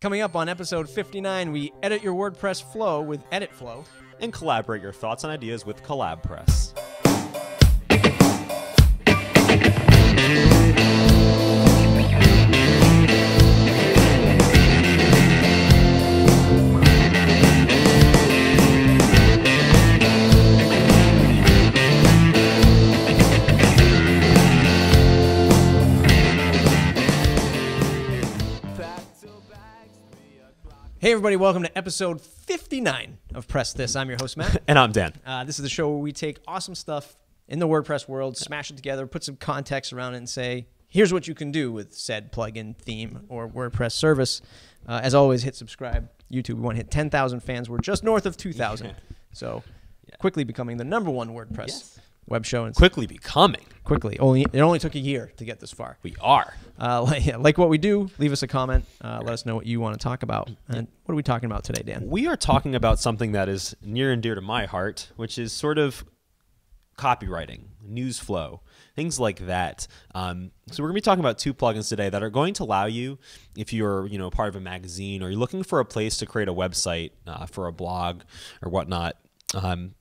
Coming up on episode 59, we edit your WordPress flow with Edit Flow. and collaborate your thoughts and ideas with Collab Hey, everybody, welcome to episode 59 of Press This. I'm your host, Matt. And I'm Dan. Uh, this is the show where we take awesome stuff in the WordPress world, smash it together, put some context around it, and say, here's what you can do with said plugin, theme, or WordPress service. Uh, as always, hit subscribe. YouTube, we want to hit 10,000 fans. We're just north of 2,000. So, quickly becoming the number one WordPress Yes. Web show. And Quickly becoming. quickly. Only It only took a year to get this far. We are. Uh, like, like what we do, leave us a comment. Uh, let us know what you want to talk about. And what are we talking about today, Dan? We are talking about something that is near and dear to my heart, which is sort of copywriting, news flow, things like that. Um, so we're going to be talking about two plugins today that are going to allow you, if you're you know part of a magazine or you're looking for a place to create a website uh, for a blog or whatnot, um,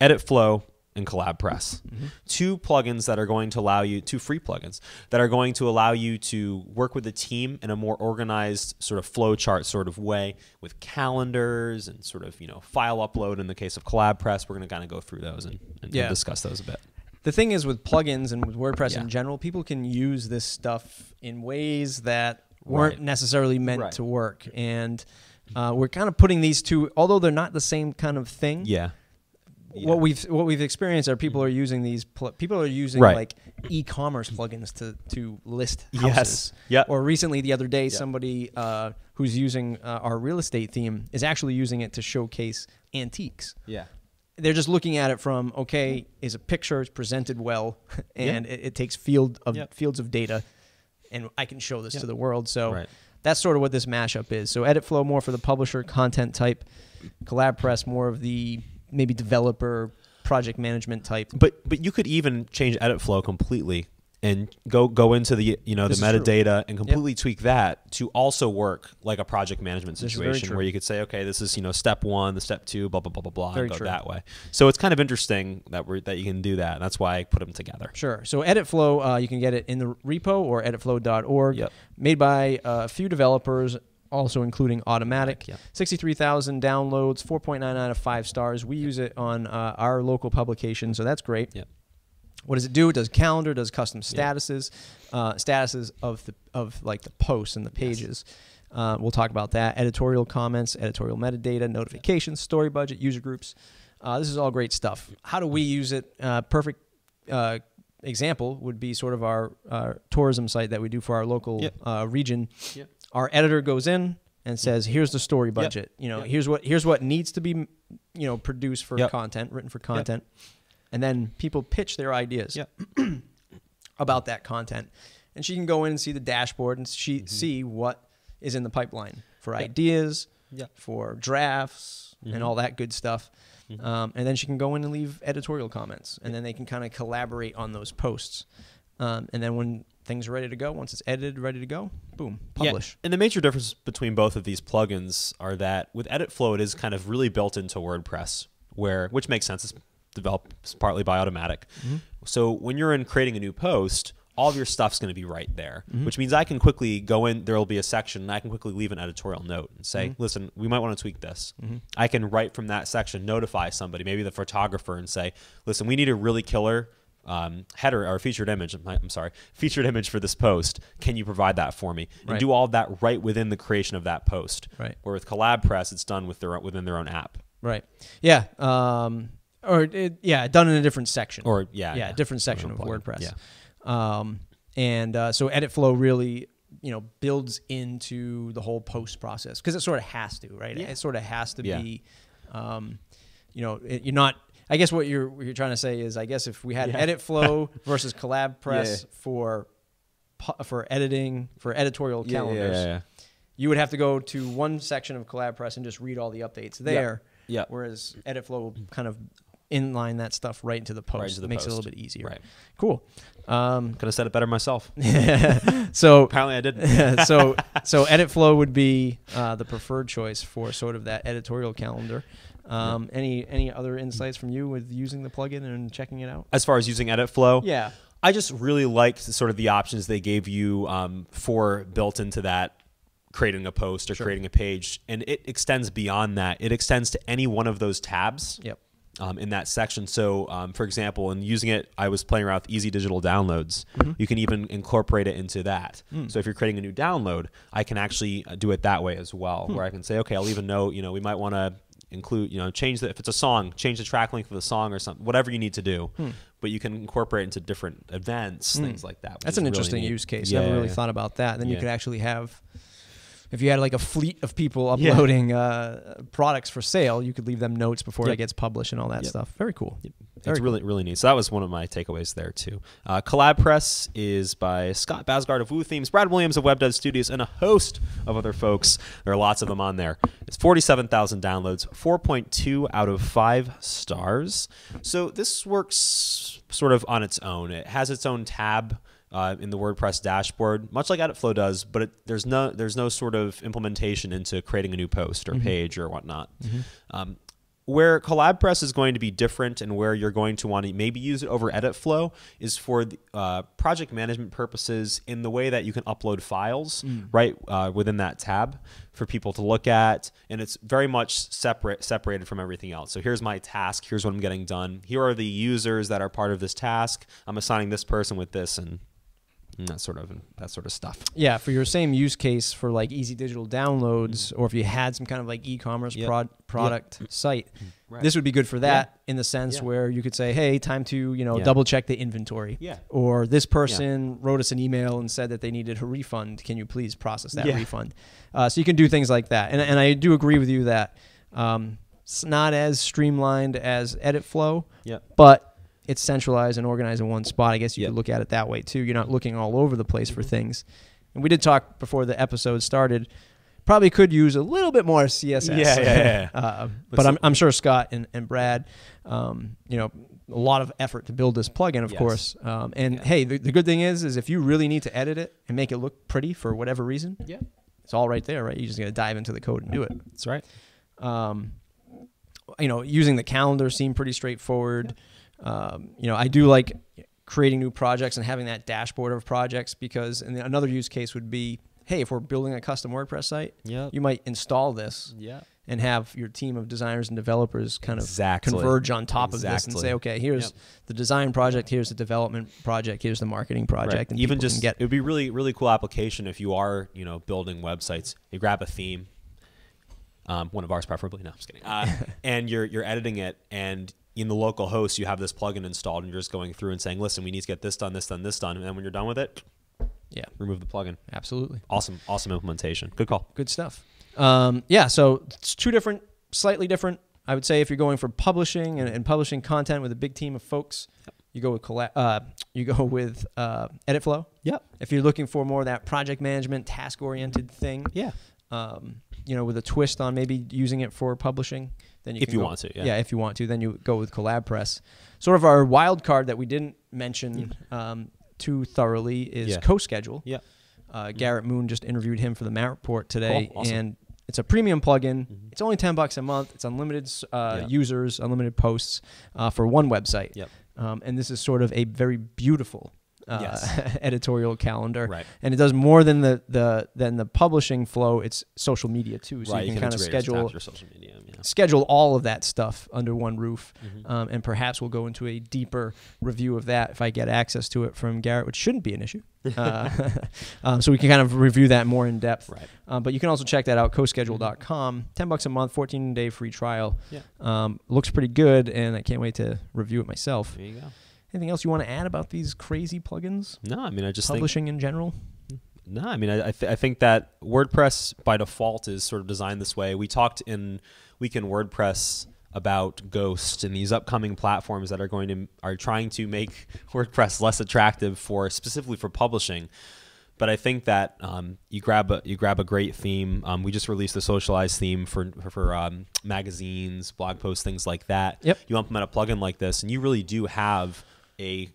Edit Flow and Collab Press. Two plugins that are going to allow you, two free plugins that are going to allow you to work with a team in a more organized sort of flow chart sort of way with calendars and sort of, you know, file upload in the case of Collab Press. We're going to kind of go through those and, and Yeah. discuss those a bit. The thing is with plugins and with WordPress Yeah. in general, people can use this stuff in ways that weren't Right. necessarily meant Right. to work. And uh, we're kind of putting these two, although they're not the same kind of thing. Yeah. What we've what we've experienced are people are using these pl- people are using Right. like e-commerce plugins to to list Yes. houses. Yeah. Or recently, the other day, somebody uh, who's using uh, our real estate theme is actually using it to showcase antiques. Yeah. they're just looking at it from okay, is a picture is presented well, and it, it takes field of Yep. fields of data, and I can show this Yep. to the world. So Right. that's sort of what this mashup is. So edit flow more for the publisher content type, collab press more of the maybe developer project management type. But but you could even change edit flow completely and go go into the you know This the metadata and completely tweak that to also work like a project management This is very situation where you could say okay this is you know step one the step two blah blah blah blah blah Very and go true. that way so it's kind of interesting that we're that you can do that and that's why I put them together Sure. So Edit Flow, uh, you can get it in the repo or editflow.org. Yep. Made by uh, a few developers, also including Automattic. Yep. 63,000 downloads, 4.9 out of 5 stars. We use it on uh, our local publication, so that's great. Yep. What does it do? It does calendar, does custom statuses, uh, statuses of the of like the posts and the pages. Uh, we'll talk about that. Editorial comments, editorial metadata, notifications, story budget, user groups. Uh, this is all great stuff. How do we use it? Uh, perfect uh, example would be sort of our uh, tourism site that we do for our local Yep. uh, region. Yep. Our editor goes in and says, "Here's the story budget. You know, Yep. here's what here's what needs to be, you know, produced for Yep. content, written for content." And then people pitch their ideas Yep. about that content, and she can go in and see the dashboard and she Mm-hmm. see what is in the pipeline for ideas, Yep. for drafts, Mhm. and all that good stuff. Mhm. Um, and then she can go in and leave editorial comments, and then they can kind of collaborate on those posts. Um, and then when things are ready to go, once it's edited, ready to go, boom, publish. Yeah. And the major difference between both of these plugins are that with Edit Flow, it is kind of really built into WordPress, where which makes sense. It's developed partly by Automattic. Mm-hmm. So when you're in creating a new post, all of your stuff's going to be right there, mm-hmm. which means I can quickly go in. There will be a section, and I can quickly leave an editorial note and say, mm-hmm. "Listen, we might want to tweak this." I can write from that section, notify somebody, maybe the photographer, and say, "Listen, we need a really killer." Um, header or featured image. I'm sorry, featured image for this post. Can you provide that for me? And Right. do all that right within the creation of that post. Right. Where with Collab Press, it's done with their within their own app. Right. Yeah. Um, or it, yeah, done in a different section. Or yeah, yeah, different section of own. WordPress. Yeah. Um, and uh, so Edit Flow really, you know, builds into the whole post process because it sort of has to, right? Yeah. It sort of has to Yeah. be, um, you know, it, you're not. I guess what you're what you're trying to say is, I guess if we had Yeah. Edit Flow versus Collab Press Yeah. for for editing for editorial calendars, yeah, you would have to go to one section of Collab Press and just read all the updates there. Yeah. Whereas Edit Flow will kind of inline that stuff right into the post. into the Makes it a little bit easier. Right. Cool. Um, Could have said it better myself. so Apparently, I did. so so edit flow would be uh, the preferred choice for sort of that editorial calendar. Um, any any other insights from you with using the plugin and checking it out? As far as using Edit Flow, Yeah. I just really liked sort of the options they gave you um, for built into that creating a post or Sure. creating a page, and it extends beyond that. It extends to any one of those tabs. Yep. um, in that section. So, um, for example, in using it, I was playing around with Easy Digital Downloads. Mm-hmm. You can even incorporate it into that. Mm. So, if you're creating a new download, I can actually uh, do it that way as well, Hmm. where I can say, okay, I'll leave a note. You know, we might want to include, you know, change the if it's a song, change the track length of the song or something, whatever you need to do. But you can incorporate it into different events, things like that. Hmm. That's an really interesting neat. use case. Yeah, Never really yeah. thought about that. Then you could actually have, if you had like a fleet of people Yeah. uploading uh, products for sale, you could leave them notes before Yep. it gets published and all that Yep. stuff. Very cool. It's Very cool. really really neat. So that was one of my takeaways there too. Uh, Collab Press is by Scott Basgall of Woo Themes, Brad Williams of WebDev Studios, and a host of other folks. There are lots of them on there. It's forty-seven thousand downloads, four point two out of five stars. So this works sort of on its own. It has its own tab. Uh, in the WordPress dashboard, much like EditFlow does, but it, there's no there's no sort of implementation into creating a new post or page or whatnot. Um, where CollabPress is going to be different and where you're going to want to maybe use it over EditFlow is for the, uh, project management purposes in the way that you can upload files right uh, within that tab for people to look at and it's very much separate separated from everything else. So here's my task here's what i'm getting done here are the users that are part of this task i'm assigning this person with this and, and that sort of that sort of stuff Yeah, for your same use case for like easy digital downloads, or if you had some kind of like e-commerce Yep. prod, product site, Right. this would be good for that in the sense Yeah. where you could say, "Hey, time to you know Yeah. double check the inventory." Yeah. Or this person wrote us an email and said that they needed a refund. Can you please process that Yeah. refund? Uh, so you can do things like that, and and I do agree with you that um, it's not as streamlined as Edit Flow, Yep. but it's centralized and organized in one spot. I guess you Yep. could look at it that way too. You're not looking all over the place for things. And we did talk before the episode started. Probably could use a little bit more CSS. Yeah, yeah, yeah. uh, but I'm, I'm sure Scott and, and Brad, um, you know, a lot of effort to build this plugin, of Yes. course. Um, and Yeah. hey, the, the good thing is, is if you really need to edit it and make it look pretty for whatever reason, yeah it's all right there, right? You just got to dive into the code and do it. that's right Um, you know, using the calendar seemed pretty straightforward. Um, you know, I do like creating new projects and having that dashboard of projects because, and another use case would be, hey, if we're building a custom WordPress site, yeah you might install this yeah and have your team of designers and developers kind of Exactly. converge on top of this and say, okay, here's Yep. the design project, here's the development project, here's the marketing project, Right. and even just get it would be really really cool application if you are you know building websites. You grab a theme, um, one of ours preferably. No, I'm just kidding. Uh, and you're you're editing it, and in the local host you have this plugin installed, and you're just going through and saying, listen, we need to get this done, this done, this done, and then when you're done with it, yeah, remove the plugin. absolutely. Awesome, awesome implementation. Good call. good stuff. Um, yeah, so it's two different, slightly different. I would say if you're going for publishing and, and publishing content with a big team of folks, you go with colla- uh, you go with uh, EditFlow. Yep. If you're looking for more of that project management, task oriented thing, Yeah. um, you know, with a twist on maybe using it for publishing, then you If can you go- want to, yeah. if you want to, then you go with CollabPress. Sort of our wild card that we didn't mention um, too thoroughly is Yeah. CoSchedule. Yeah. Uh, Garrett Moon just interviewed him for the Matt Report today. Awesome. and it's a premium plugin. It's only ten bucks a month. It's unlimited uh, Yeah. users, unlimited posts uh, for one website. Yep. Um, and this is sort of a very beautiful uh, Yes. editorial calendar, Right. and it does more than the the than the publishing flow. It's social media too, so right. you can, kind of schedule social media. Yeah. schedule all of that stuff under one roof. Mhm. Um, and perhaps we'll go into a deeper review of that if I get access to it from Garrett, which shouldn't be an issue. Uh, um, so we can kind of review that more in depth. Right. Um, but you can also check that out, coschedule.com. 10 bucks a month, 14 day free trial. Yeah. Um, looks pretty good, and I can't wait to review it myself. There you go. Anything else you want to add about these crazy plugins? No, I mean I just think Publishing in general? No, I mean, I, I, th- I think that WordPress by default is sort of designed this way. We talked in Weekend WordPress about Ghost and these upcoming platforms that are going to are trying to make WordPress less attractive for specifically for publishing. but I think that um, you grab a you grab a great theme. Um, we just released the socialized theme for for, for um, magazines, blog posts, things like that. Yep. You implement a plugin like this, and you really do have a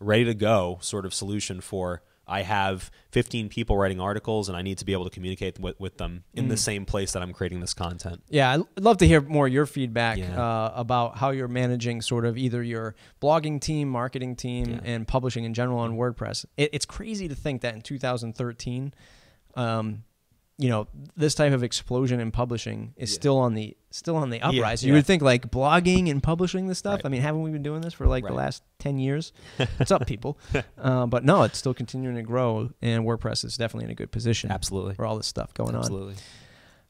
ready to go sort of solution for. I have 15 people writing articles, and I need to be able to communicate with, with them in Mm. the same place that I'm creating this content. Yeah, I'd love to hear more of your feedback Yeah. uh, about how you're managing sort of either your blogging team, marketing team, Yeah. and publishing in general on WordPress. It, it's crazy to think that in 2013, um, you know, this type of explosion in publishing is Yeah. still on the still on the uprise. You yeah. would think like blogging and publishing this stuff. Right. I mean, haven't we been doing this for like the last 10 years? What's up, people? uh, but no, it's still continuing to grow, and WordPress is definitely in a good position Absolutely. for all this stuff going on. Absolutely.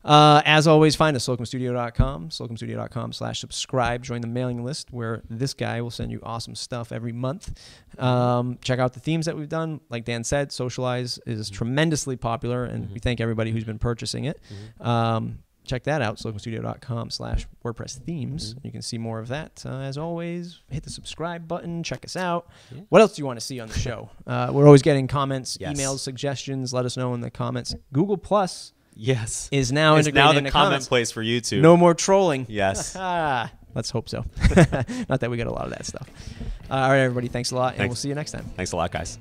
Uh, as always, find us slocumstudio.com, slocumstudio.com slash subscribe. Join the mailing list where this guy will send you awesome stuff every month. Um, check out the themes that we've done. Like Dan said, Socialize is tremendously popular, and Mhm. we thank everybody who's been purchasing it. Mhm. Um, check that out, slocumstudio.com slash WordPress themes. Mhm. You can see more of that. Uh, as always, hit the subscribe button, check us out. Yeah. What else do you want to see on the show? uh, we're always getting comments, Yes. emails, suggestions. Let us know in the comments. Google Plus Yes. is now it's integrated now the comment comments. place for YouTube. No more trolling. Yes. Let's hope so. Not that we get a lot of that stuff. Uh, all right, everybody. Thanks a lot, and Thanks. we'll see you next time. Thanks a lot, guys.